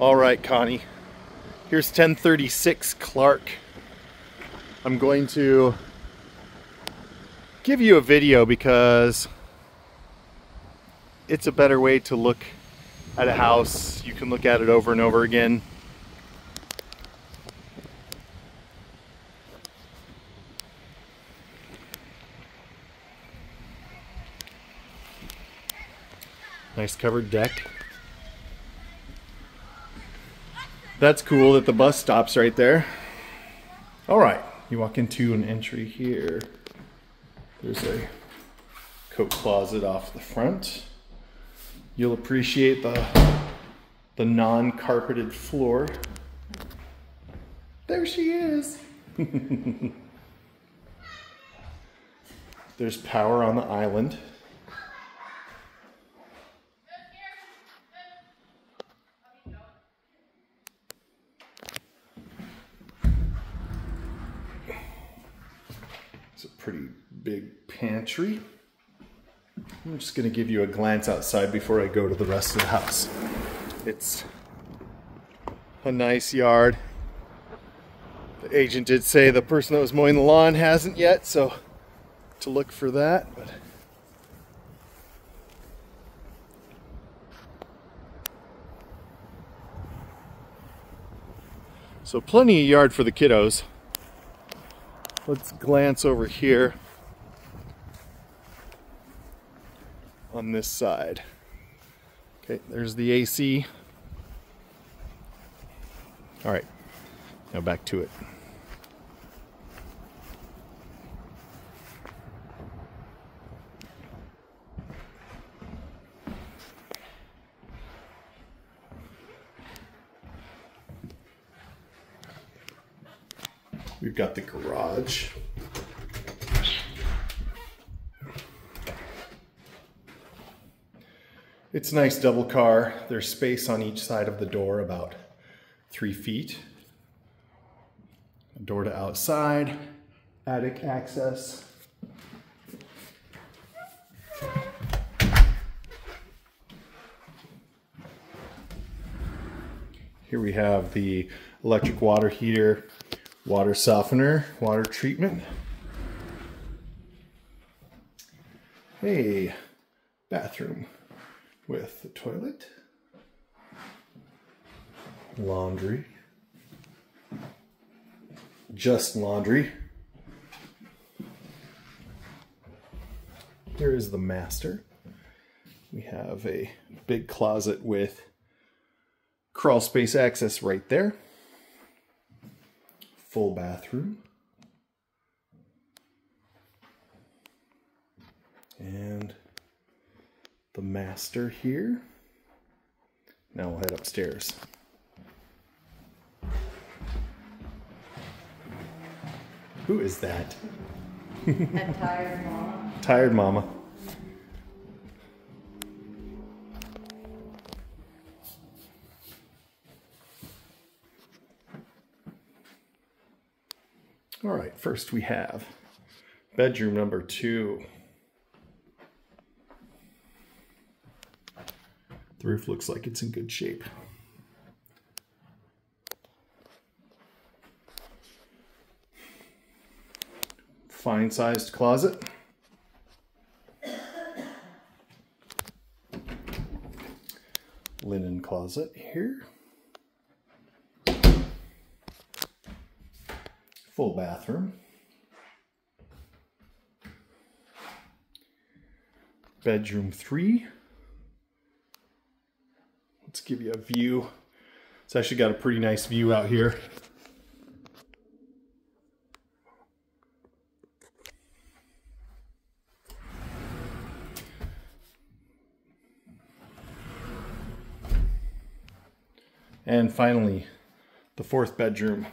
All right, Connie. Here's 1036 Clark. I'm going to give you a video because it's a better way to look at a house. You can look at it over and over again. Nice covered deck. That's cool that the bus stops right there. All right, you walk into an entry here. There's a coat closet off the front. You'll appreciate the, the non-carpeted floor. There she is. There's power on the island. Pretty big pantry. I'm just gonna give you a glance outside before I go to the rest of the house. It's a nice yard. The agent did say the person that was mowing the lawn hasn't yet, so to look for that. But So plenty of yard for the kiddos. Let's glance over here on this side. Okay, there's the AC. All right, now back to it. We've got the garage. It's a nice double car. There's space on each side of the door, about three feet. A door to outside, attic access. Here we have the electric water heater, water softener, water treatment. Hey, bathroom with the toilet, laundry, just laundry. Here is the master. We have a big closet with crawl space access right there. Full bathroom. And the master here. Now we'll head upstairs. Who is that? A tired mom. Tired mama. All right, first we have bedroom number two. The roof looks like it's in good shape. Fine sized closet. Linen closet here. Full bathroom. Bedroom three. Let's give you a view. It's actually got a pretty nice view out here. And finally, the fourth bedroom.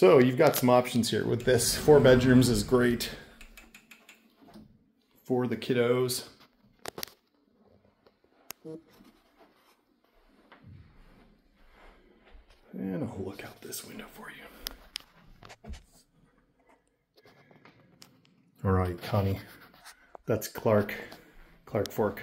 So you've got some options here with this. Four bedrooms is great for the kiddos. And I'll look out this window for you. All right, Connie. That's Clark, Clark Fork.